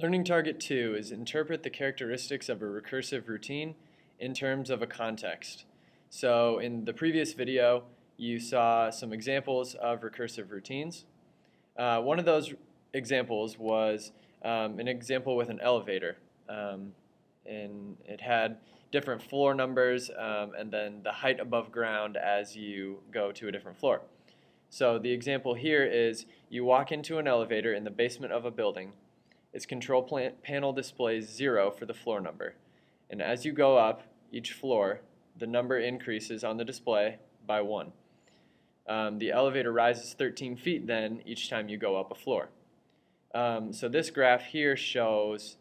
Learning target 2 is interpret the characteristics of a recursive routine in terms of a context. So in the previous video you saw some examples of recursive routines. Uh, one of those examples was um, an example with an elevator um, and it had different floor numbers um, and then the height above ground as you go to a different floor. So the example here is you walk into an elevator in the basement of a building its control panel displays 0 for the floor number. And as you go up each floor, the number increases on the display by 1. Um, the elevator rises 13 feet then each time you go up a floor. Um, so this graph here shows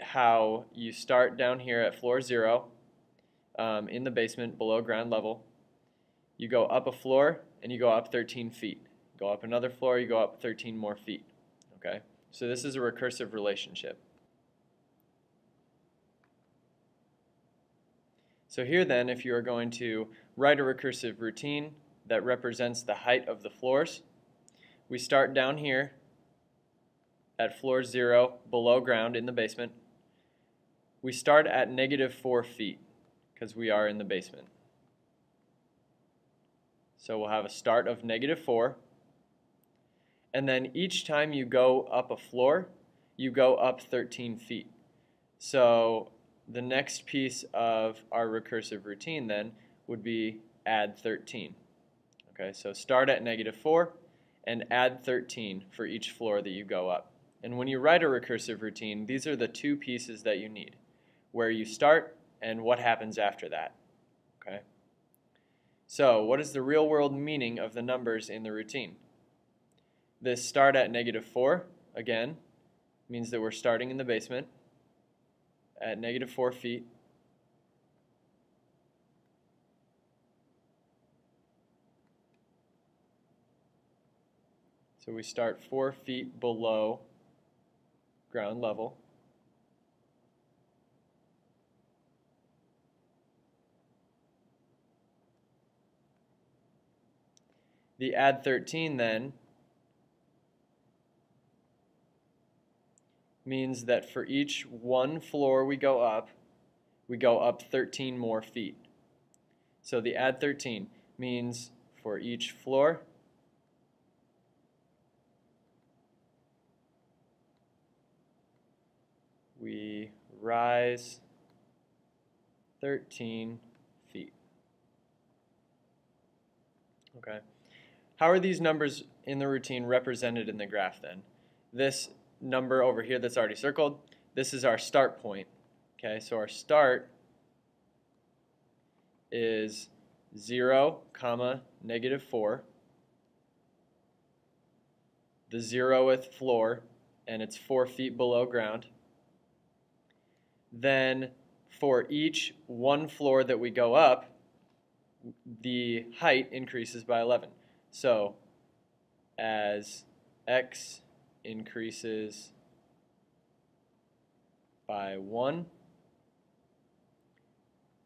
how you start down here at floor 0 um, in the basement below ground level. You go up a floor and you go up 13 feet. Go up another floor, you go up 13 more feet. Okay. So this is a recursive relationship. So here then, if you are going to write a recursive routine that represents the height of the floors, we start down here at floor zero below ground in the basement. We start at negative four feet because we are in the basement. So we'll have a start of negative four and then each time you go up a floor, you go up 13 feet. So the next piece of our recursive routine then would be add 13. Okay, so start at negative 4 and add 13 for each floor that you go up. And when you write a recursive routine, these are the two pieces that you need, where you start and what happens after that. Okay. So what is the real world meaning of the numbers in the routine? This start at negative 4, again, means that we're starting in the basement at negative 4 feet. So we start 4 feet below ground level. The add 13 then means that for each one floor we go up, we go up 13 more feet. So the add 13 means for each floor, we rise 13 feet. Okay. How are these numbers in the routine represented in the graph then? This number over here that's already circled. This is our start point. Okay, so our start is 0, comma, negative 4. The zeroth floor, and it's 4 feet below ground. Then for each one floor that we go up, the height increases by 11. So as x increases by 1.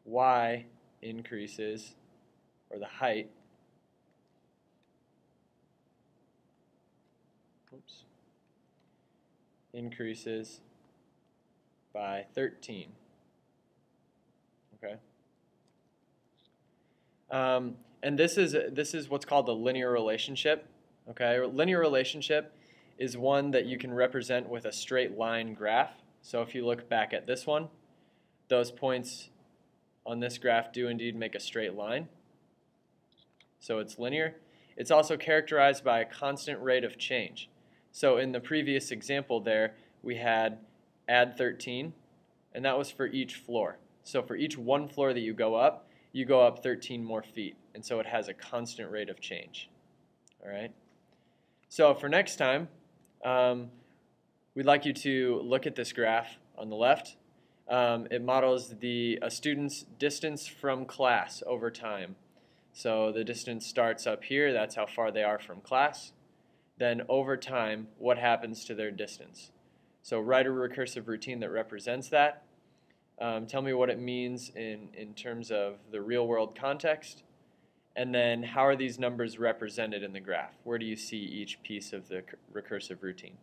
Y increases, or the height, oops, increases by 13. Okay. Um, and this is this is what's called a linear relationship. Okay, linear relationship is one that you can represent with a straight line graph. So if you look back at this one, those points on this graph do indeed make a straight line. So it's linear. It's also characterized by a constant rate of change. So in the previous example there, we had add 13, and that was for each floor. So for each one floor that you go up, you go up 13 more feet, and so it has a constant rate of change. All right. So for next time, um, we'd like you to look at this graph on the left. Um, it models the a student's distance from class over time. So the distance starts up here, that's how far they are from class. Then over time, what happens to their distance? So write a recursive routine that represents that. Um, tell me what it means in, in terms of the real world context. And then how are these numbers represented in the graph? Where do you see each piece of the recursive routine?